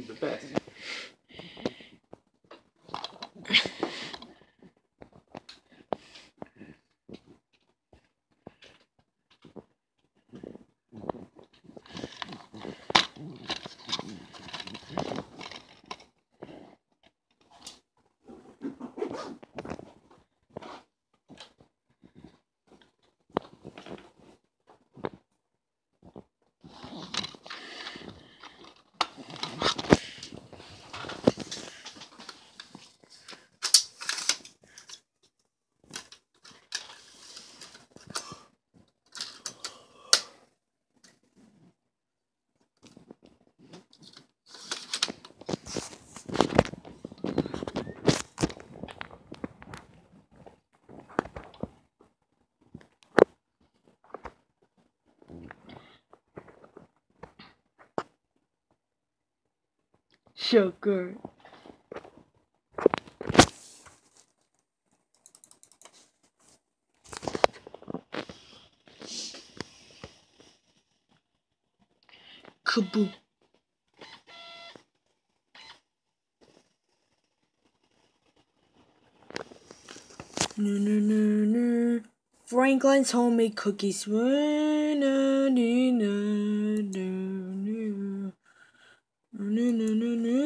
be the best. Sugar. Kaboom. No, no, no, no. Franklin's homemade cookies. No, no, no, no, no. No, no, no, no,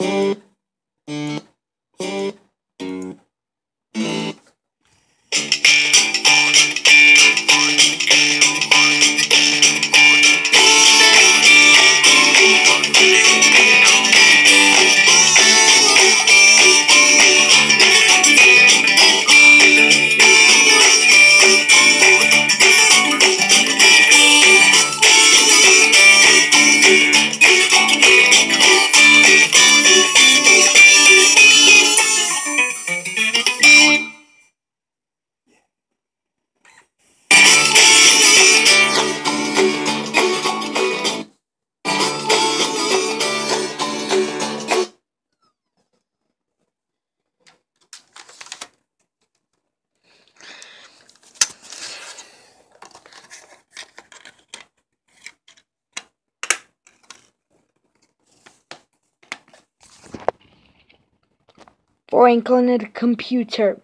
Mm-hmm. or including a computer.